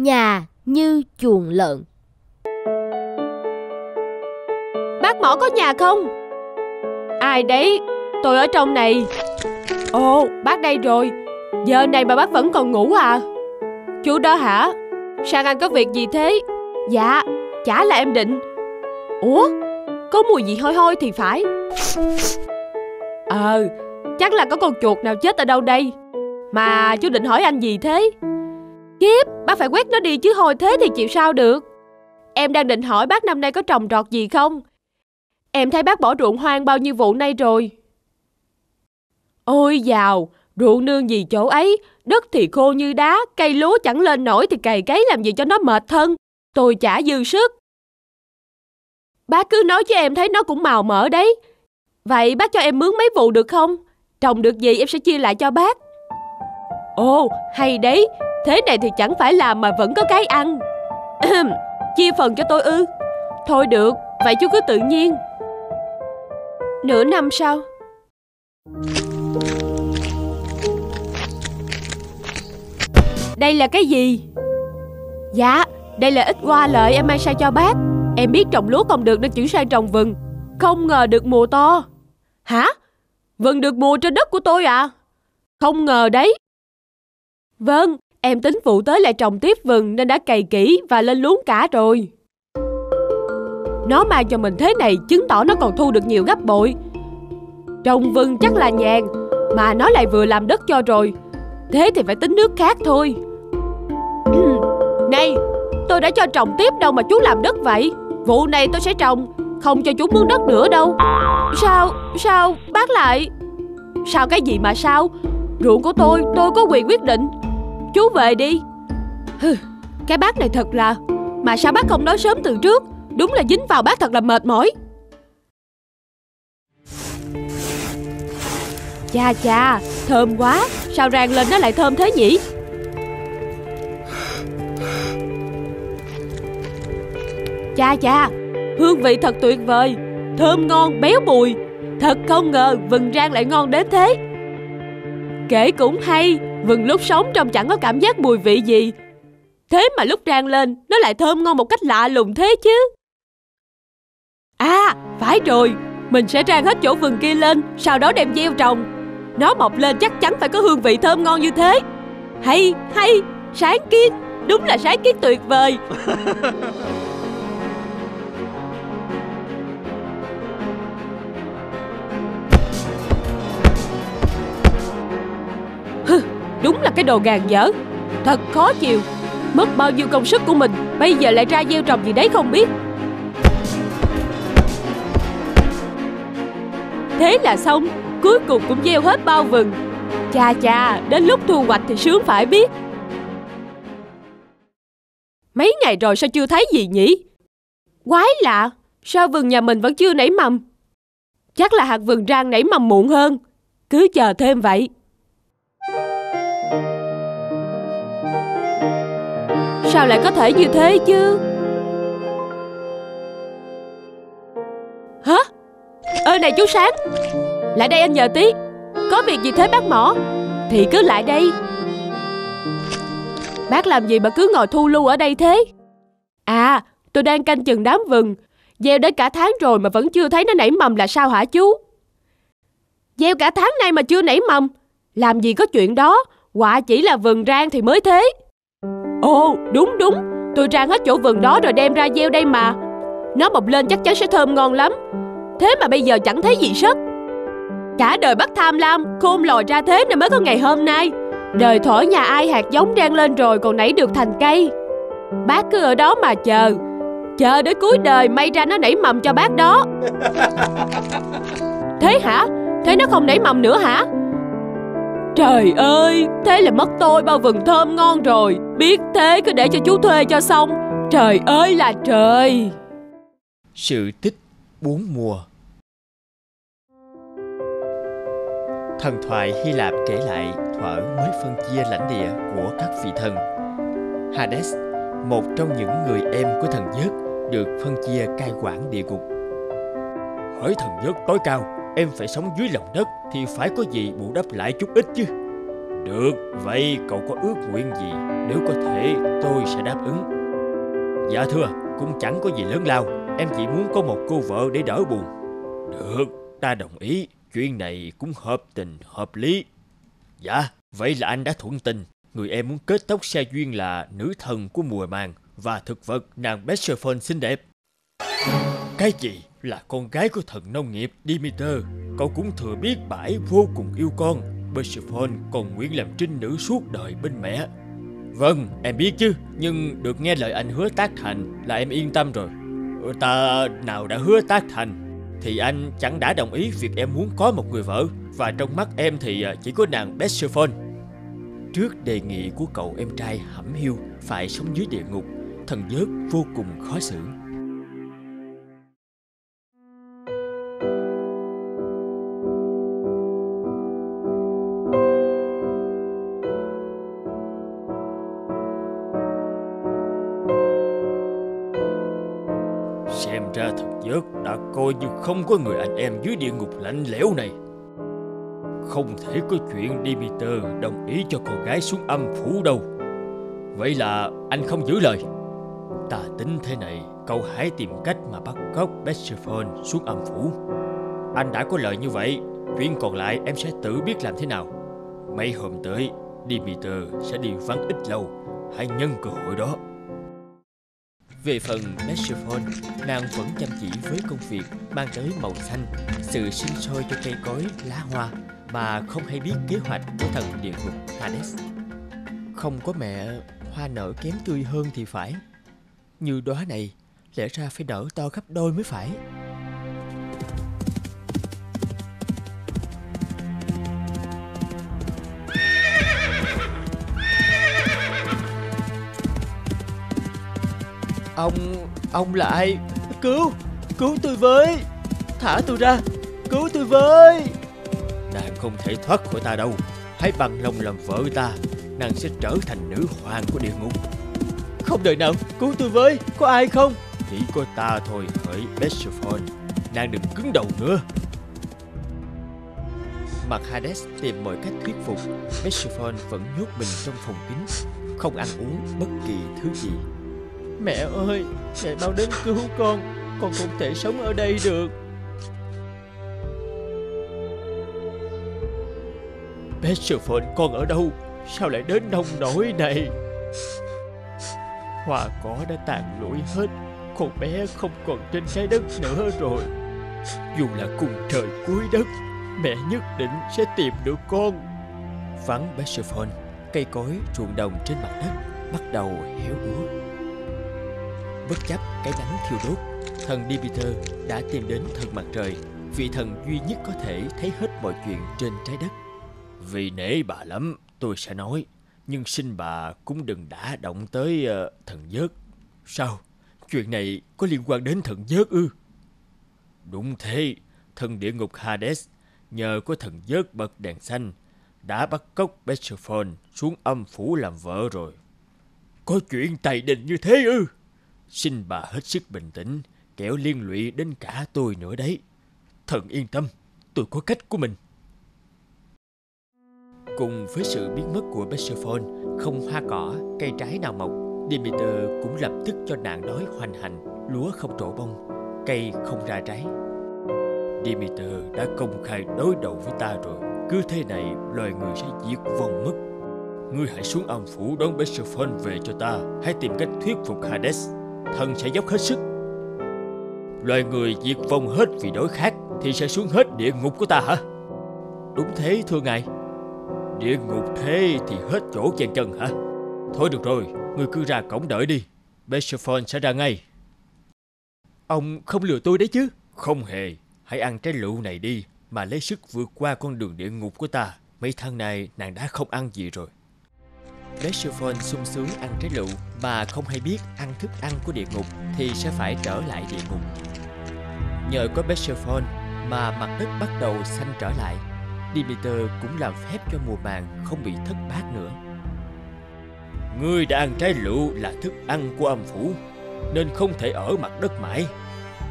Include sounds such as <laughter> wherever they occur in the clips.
Nhà như chuồng lợn Bác mỏ có nhà không? Ai đấy? Tôi ở trong này Ồ, bác đây rồi Giờ này mà bác vẫn còn ngủ à? Chú đó hả? Sang Anh có việc gì thế? Dạ, chả là em định Ủa, có mùi gì hôi hôi thì phải Ờ, chắc là có con chuột nào chết ở đâu đây Mà chú định hỏi anh gì thế? Kiếp, bác phải quét nó đi chứ hồi thế thì chịu sao được Em đang định hỏi bác năm nay có trồng trọt gì không? Em thấy bác bỏ ruộng hoang bao nhiêu vụ nay rồi Ôi giàu ruộng nương gì chỗ ấy, đất thì khô như đá, cây lúa chẳng lên nổi thì cày cấy làm gì cho nó mệt thân. Tôi chả dư sức. Bác cứ nói cho em thấy nó cũng màu mỡ đấy. Vậy bác cho em mướn mấy vụ được không? Trồng được gì em sẽ chia lại cho bác. Ồ, hay đấy, thế này thì chẳng phải làm mà vẫn có cái ăn. chia phần cho tôi ư? Thôi được, vậy chú cứ tự nhiên. Nửa năm sau. Đây là cái gì? Dạ, đây là ít hoa lợi em mang sang cho bác. Em biết trồng lúa không được nên chuyển sang trồng vừng. Không ngờ được mùa to. Hả? Vừng được mùa trên đất của tôi à? Không ngờ đấy. Vâng, em tính vụ tới lại trồng tiếp vừng nên đã cày kỹ và lên luống cả rồi. Nó mang cho mình thế này chứng tỏ nó còn thu được nhiều gấp bội. Trồng vừng chắc là nhàn, mà nó lại vừa làm đất cho rồi. Thế thì phải tính nước khác thôi. <clears throat> Này, tôi đã cho trồng tiếp đâu mà chú làm đất vậy Vụ này tôi sẽ trồng Không cho chú mướn đất nữa đâu Sao, sao, bác lại Sao cái gì mà sao Ruộng của tôi, tôi có quyền quyết định Chú về đi Hừ, Cái bác này thật là Mà sao bác không nói sớm từ trước Đúng là dính vào bác thật là mệt mỏi Chà chà, thơm quá Sao rang lên nó lại thơm thế nhỉ Cha cha, hương vị thật tuyệt vời, thơm ngon, béo bùi. Thật không ngờ vừng rang lại ngon đến thế. Kể cũng hay, vừng lúc sống trong chẳng có cảm giác mùi vị gì. Thế mà lúc rang lên, nó lại thơm ngon một cách lạ lùng thế chứ. À, phải rồi, mình sẽ rang hết chỗ vừng kia lên, sau đó đem gieo trồng. Nó mọc lên chắc chắn phải có hương vị thơm ngon như thế. Hay, hay, sáng kiến, đúng là sáng kiến tuyệt vời. <laughs> Đúng là cái đồ gàn dở. Thật khó chịu. Mất bao nhiêu công sức của mình Bây giờ lại ra gieo trồng gì đấy không biết. Thế là xong. Cuối cùng cũng gieo hết bao vừng. Cha cha, Đến lúc thu hoạch thì sướng phải biết. Mấy ngày rồi sao chưa thấy gì nhỉ? Quái lạ Sao vườn nhà mình vẫn chưa nảy mầm? Chắc là hạt vườn rang nảy mầm muộn hơn. Cứ chờ thêm vậy. Sao lại có thể như thế chứ? Hả? Ơ này chú Sáng, Lại đây anh nhờ tí. Có việc gì thế bác mỏ? Thì cứ lại đây. Bác làm gì mà cứ ngồi thu lưu ở đây thế? À tôi đang canh chừng đám vừng. Gieo đến cả tháng rồi mà vẫn chưa thấy nó nảy mầm là sao hả chú? Gieo cả tháng nay mà chưa nảy mầm. Làm gì có chuyện đó? Quả chỉ là vừng rang thì mới thế. Ồ đúng đúng. Tôi rang hết chỗ vườn đó rồi đem ra gieo đây mà. Nó mọc lên chắc chắn sẽ thơm ngon lắm. Thế mà bây giờ chẳng thấy gì sất Cả đời bắt tham lam Khôn lòi ra thế nên mới có ngày hôm nay. Đời thổi nhà ai hạt giống rang lên rồi Còn nảy được thành cây. Bác cứ ở đó mà chờ. Chờ đến cuối đời may ra nó nảy mầm cho bác đó. <laughs> Thế hả? Thế nó không nảy mầm nữa hả? Trời ơi, thế là mất tôi bao vừng thơm ngon rồi. Biết thế cứ để cho chú thuê cho xong. Trời ơi là trời. Sự tích bốn mùa. Thần thoại Hy Lạp kể lại thuở mới phân chia lãnh địa của các vị thần. Hades, một trong những người em của thần giớt được phân chia cai quản địa ngục. Hỡi thần giớt tối cao, em phải sống dưới lòng đất thì phải có gì bù đắp lại chút ít chứ Được, vậy cậu có ước nguyện gì? Nếu có thể, tôi sẽ đáp ứng. Dạ thưa, cũng chẳng có gì lớn lao. Em chỉ muốn có một cô vợ để đỡ buồn. Được, ta đồng ý. Chuyện này cũng hợp tình, hợp lý. Dạ, vậy là anh đã thuận tình. Người em muốn kết tóc xe duyên là nữ thần của mùa màng và thực vật nàng Persephone xinh đẹp. Cái gì là con gái của thần nông nghiệp Demeter? Cậu cũng thừa biết bãi vô cùng yêu con. Persephone còn nguyện làm trinh nữ suốt đời bên mẹ. Vâng, em biết chứ, nhưng được nghe lời anh hứa tác thành là em yên tâm rồi. Ờ, ta nào đã hứa tác thành thì anh chẳng đã đồng ý việc em muốn có một người vợ và trong mắt em thì ờ, chỉ có nàng Persephone. Trước đề nghị của cậu em trai hẩm hiu phải sống dưới địa ngục, thần giớt vô cùng khó xử. Xem ra thật giớt đã coi như không có người anh em dưới địa ngục lạnh lẽo này. Không thể có chuyện Demeter đồng ý cho cô gái xuống âm phủ đâu. Vậy là anh không giữ lời. Ta tính thế này, cậu hãy tìm cách mà bắt cóc Persephone xuống âm phủ. Anh đã có lời như vậy, chuyện còn lại em sẽ tự biết làm thế nào. Mấy hôm tới, Demeter sẽ đi vắng ít lâu, hãy nhân cơ hội đó. Về phần Persephone, nàng vẫn chăm chỉ với công việc mang tới màu xanh, sự sinh sôi cho cây cối, lá hoa mà không hay biết kế hoạch của thần địa ngục Hades. Không có mẹ, hoa nở kém tươi hơn thì phải. Như đóa này, lẽ ra phải nở to gấp đôi mới phải. Ông, ông là ai? Cứu, cứu tôi với. Thả tôi ra, cứu tôi với. Nàng không thể thoát khỏi ta đâu. Hãy bằng lòng làm vợ ta Nàng sẽ trở thành nữ hoàng của địa ngục. Không đời nào, cứu tôi với Có ai không? Chỉ có ta thôi hỡi Persephone. Nàng đừng cứng đầu nữa. Mặt Hades tìm mọi cách thuyết phục. Persephone vẫn nhốt mình trong phòng kín Không ăn uống bất kỳ thứ gì Mẹ ơi, mẹ mau đến cứu con Con không thể sống ở đây được. Persephone con ở đâu? Sao lại đến nông nỗi này? Hoa cỏ đã tàn lụi hết Con bé không còn trên trái đất nữa rồi. Dù là cùng trời cuối đất Mẹ nhất định sẽ tìm được con. Vắng Persephone Cây cối ruộng đồng trên mặt đất Bắt đầu héo úa. Bất chấp cái nắng thiêu đốt Thần Demeter đã tìm đến thần mặt trời Vị thần duy nhất có thể thấy hết mọi chuyện trên trái đất Vì nể bà lắm tôi sẽ nói Nhưng xin bà cũng đừng đã động tới uh, thần giớt Sao? Chuyện này có liên quan đến thần giớt ư? Đúng thế Thần địa ngục Hades Nhờ có thần giớt bật đèn xanh Đã bắt cóc Persephone xuống âm phủ làm vợ rồi Có chuyện tài đình như thế ư? Xin bà hết sức bình tĩnh, kẻo liên lụy đến cả tôi nữa đấy. Thần yên tâm, tôi có cách của mình. Cùng với sự biến mất của Persephone, không hoa cỏ, cây trái nào mọc, Demeter cũng lập tức cho nạn đói hoành hành, lúa không trổ bông, cây không ra trái. Demeter đã công khai đối đầu với ta rồi, cứ thế này loài người sẽ diệt vong mất. Ngươi hãy xuống âm phủ đón Persephone về cho ta, hãy tìm cách thuyết phục Hades thần sẽ dốc hết sức. Loài người diệt vong hết vì đói khát thì sẽ xuống hết địa ngục của ta hả? Đúng thế thưa ngài. Địa ngục thế thì hết chỗ chen chân hả? Thôi được rồi, người cứ ra cổng đợi đi. Persephone sẽ ra ngay. Ông không lừa tôi đấy chứ? Không hề. Hãy ăn trái lựu này đi mà lấy sức vượt qua con đường địa ngục của ta. Mấy tháng này nàng đã không ăn gì rồi. Persephone sung sướng ăn trái lựu mà không hay biết ăn thức ăn của địa ngục thì sẽ phải trở lại địa ngục. Nhờ có Persephone mà mặt đất bắt đầu xanh trở lại, Demeter cũng làm phép cho mùa màng không bị thất bát nữa. Ngươi đã ăn trái lựu là thức ăn của âm phủ, nên không thể ở mặt đất mãi.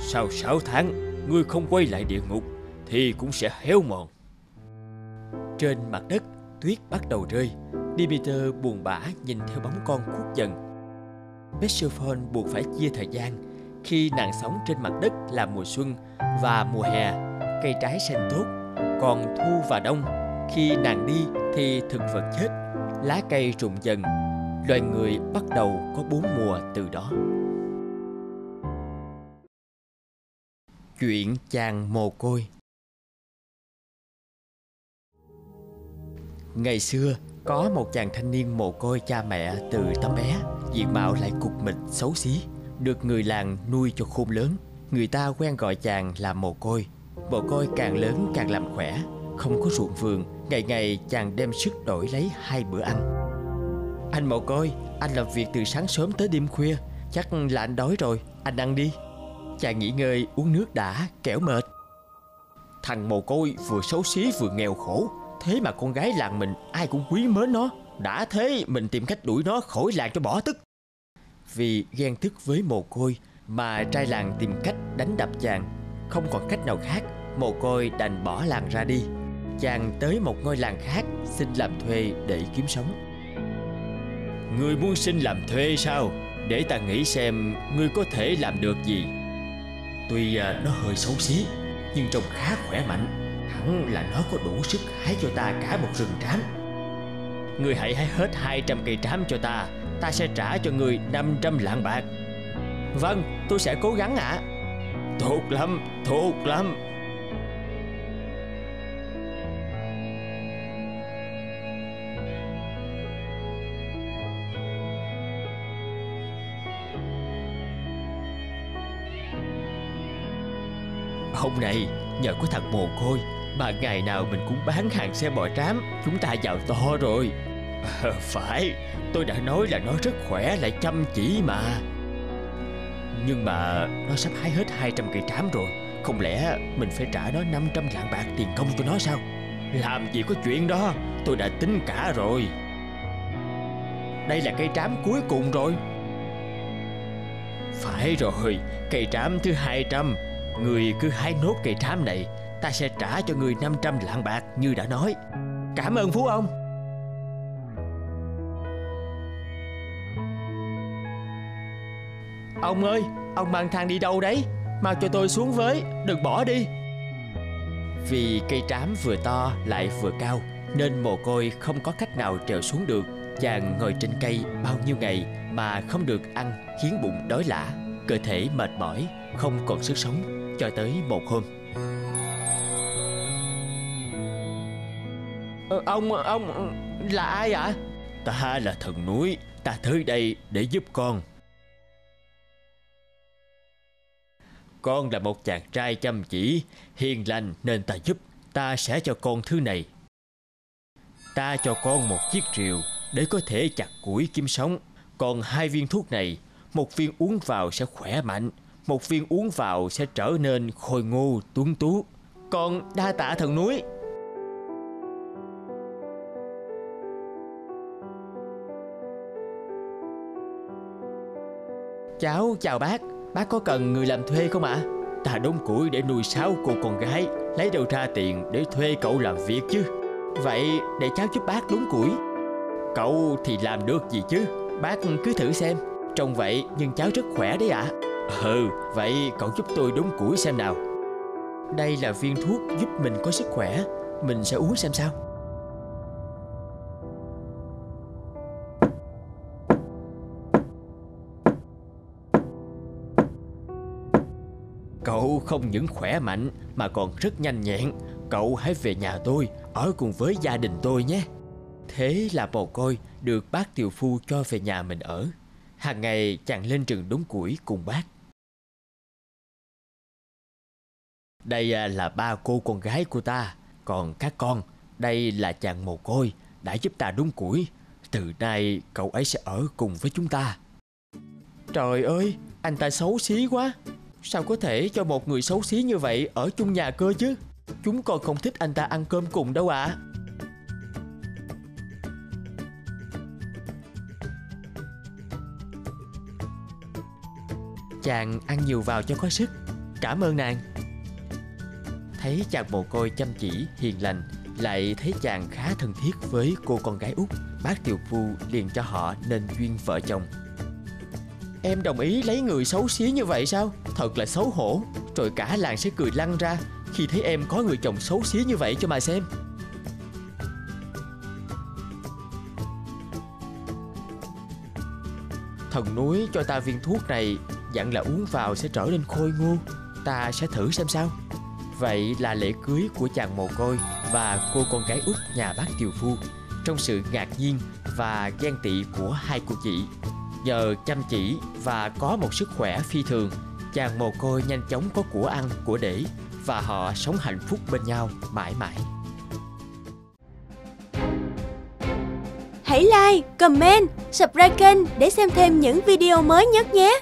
Sau sáu tháng, ngươi không quay lại địa ngục thì cũng sẽ héo mòn. Trên mặt đất tuyết bắt đầu rơi Demeter buồn bã nhìn theo bóng con khuất dần. Persephone buộc phải chia thời gian khi nàng sống trên mặt đất là mùa xuân và mùa hè, cây trái xanh tốt, còn thu và đông. Khi nàng đi thì thực vật chết, lá cây rụng dần. Loài người bắt đầu có bốn mùa từ đó. Chuyện chàng mồ côi. Ngày xưa có một chàng thanh niên mồ côi cha mẹ từ tấm bé, diện mạo lại cục mịch, xấu xí, được người làng nuôi cho khôn lớn. Người ta quen gọi chàng là mồ côi. Mồ côi càng lớn càng làm khỏe, không có ruộng vườn. Ngày ngày chàng đem sức đổi lấy hai bữa ăn. Anh mồ côi, anh làm việc từ sáng sớm tới đêm khuya, chắc là anh đói rồi, anh ăn đi. Chàng nghỉ ngơi, uống nước đã, kẻo mệt. Thằng mồ côi vừa xấu xí vừa nghèo khổ thế mà con gái làng mình, ai cũng quý mến nó. Đã thế, mình tìm cách đuổi nó khỏi làng cho bỏ tức. Vì ghen tức với mồ côi mà trai làng tìm cách đánh đập chàng. Không còn cách nào khác, mồ côi đành bỏ làng ra đi. Chàng tới một ngôi làng khác, xin làm thuê để kiếm sống. Người muốn xin làm thuê sao? Để ta nghĩ xem Ngươi có thể làm được gì. Tuy à, nó hơi xấu xí, Nhưng trông khá khỏe mạnh. Hẳn là nó có đủ sức hái cho ta cả một rừng trám. Ngươi hãy hái hết 200 cây trám cho ta Ta sẽ trả cho ngươi 500 lạng bạc. Vâng tôi sẽ cố gắng ạ. À. Tốt lắm Tốt lắm. Hôm nay nhờ có thằng mồ côi Mà ngày nào mình cũng bán hàng xe bò trám Chúng ta giàu to rồi. À, Phải Tôi đã nói là nó rất khỏe lại chăm chỉ mà. Nhưng mà nó sắp hái hết 200 cây trám rồi Không lẽ mình phải trả nó 500 lạng bạc tiền công cho nó sao? Làm gì có chuyện đó Tôi đã tính cả rồi. Đây là cây trám cuối cùng rồi. Phải rồi Cây trám thứ 200 Người cứ hái nốt cây trám này, Ta sẽ trả cho người 500 lạng bạc như đã nói. Cảm ơn phú ông. Ông ơi, Ông mang thang đi đâu đấy? Mau cho tôi xuống với, Đừng bỏ đi. Vì cây trám vừa to lại vừa cao, Nên mồ côi không có cách nào trèo xuống được. Chàng ngồi trên cây bao nhiêu ngày Mà không được ăn, Khiến bụng đói lạ, Cơ thể mệt mỏi, Không còn sức sống cho tới một hôm. Ờ, Ông, ông là ai ạ? Ta là thần núi Ta tới đây để giúp con. Con là một chàng trai chăm chỉ Hiền lành nên ta giúp Ta sẽ cho con thứ này. Ta cho con một chiếc rìu Để có thể chặt củi kiếm sống. Còn hai viên thuốc này Một viên uống vào sẽ khỏe mạnh một viên uống vào sẽ trở nên khôi ngô, tuấn tú. Còn đa tạ thần núi. Cháu, chào bác. Bác có cần người làm thuê không ạ? À? ta đốn củi để nuôi sáu cô con gái, lấy đâu ra tiền để thuê cậu làm việc chứ? Vậy để cháu giúp bác đốn củi. Cậu thì làm được gì chứ? Bác cứ thử xem. Trông vậy nhưng cháu rất khỏe đấy ạ. à. Ừ, vậy cậu giúp tôi đốn củi xem nào. Đây là viên thuốc giúp mình có sức khỏe. Mình sẽ uống xem sao. Cậu không những khỏe mạnh mà còn rất nhanh nhẹn. Cậu hãy về nhà tôi Ở cùng với gia đình tôi nhé. Thế là bồ côi được bác tiều phu cho về nhà mình ở. Hàng ngày chàng lên rừng đốn củi cùng bác. Đây à, là ba cô con gái của ta. Còn các con, Đây là chàng mồ côi Đã giúp ta đúng củi. Từ nay cậu ấy sẽ ở cùng với chúng ta. Trời ơi, Anh ta xấu xí quá. Sao có thể cho một người xấu xí như vậy Ở chung nhà cơ chứ? Chúng con không thích anh ta ăn cơm cùng đâu ạ. À. Chàng ăn nhiều vào cho có sức. Cảm ơn nàng. Thấy chàng mồ côi chăm chỉ, hiền lành lại thấy chàng khá thân thiết với cô con gái út bác tiều phu liền cho họ nên duyên vợ chồng. Em đồng ý lấy người xấu xí như vậy sao? Thật là xấu hổ. Rồi cả làng sẽ cười lăn ra khi thấy em có người chồng xấu xí như vậy cho mà xem. Thần núi cho ta viên thuốc này dặn là uống vào sẽ trở nên khôi ngô ta sẽ thử xem sao vậy là lễ cưới của chàng mồ côi và cô con gái út nhà bác tiều phu trong sự ngạc nhiên và ghen tị của hai cô chị nhờ chăm chỉ và có một sức khỏe phi thường chàng mồ côi nhanh chóng có của ăn của để và họ sống hạnh phúc bên nhau mãi mãi Hãy like, comment, subscribe kênh để xem thêm những video mới nhất nhé!